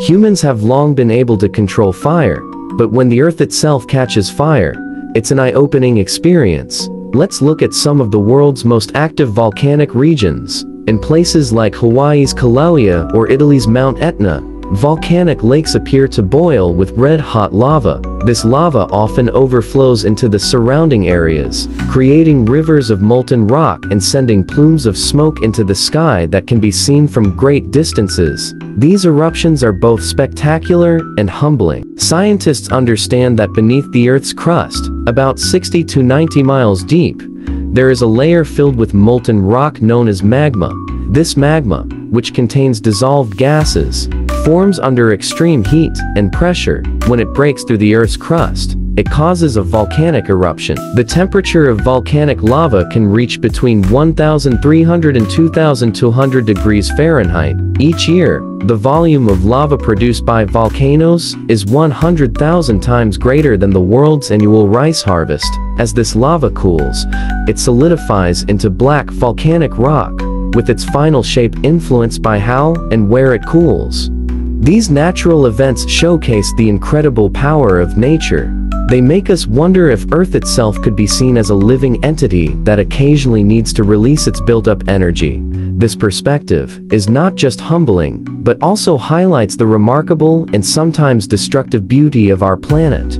Humans have long been able to control fire, but when the earth itself catches fire, it's an eye-opening experience. Let's look at some of the world's most active volcanic regions. In places like Hawaii's Kilauea or Italy's Mount Etna, volcanic lakes appear to boil with red-hot lava. This lava often overflows into the surrounding areas, creating rivers of molten rock and sending plumes of smoke into the sky that can be seen from great distances. These eruptions are both spectacular and humbling. Scientists understand that beneath the Earth's crust, about 60 to 90 miles deep, there is a layer filled with molten rock known as magma. This magma, which contains dissolved gases, forms under extreme heat and pressure. When it breaks through the Earth's crust, it causes a volcanic eruption. The temperature of volcanic lava can reach between 1,300 and 2,200 degrees Fahrenheit. Each year, the volume of lava produced by volcanoes is 100,000 times greater than the world's annual rice harvest. As this lava cools, it solidifies into black volcanic rock, with its final shape influenced by how and where it cools. These natural events showcase the incredible power of nature. They make us wonder if Earth itself could be seen as a living entity that occasionally needs to release its built-up energy. This perspective is not just humbling, but also highlights the remarkable and sometimes destructive beauty of our planet.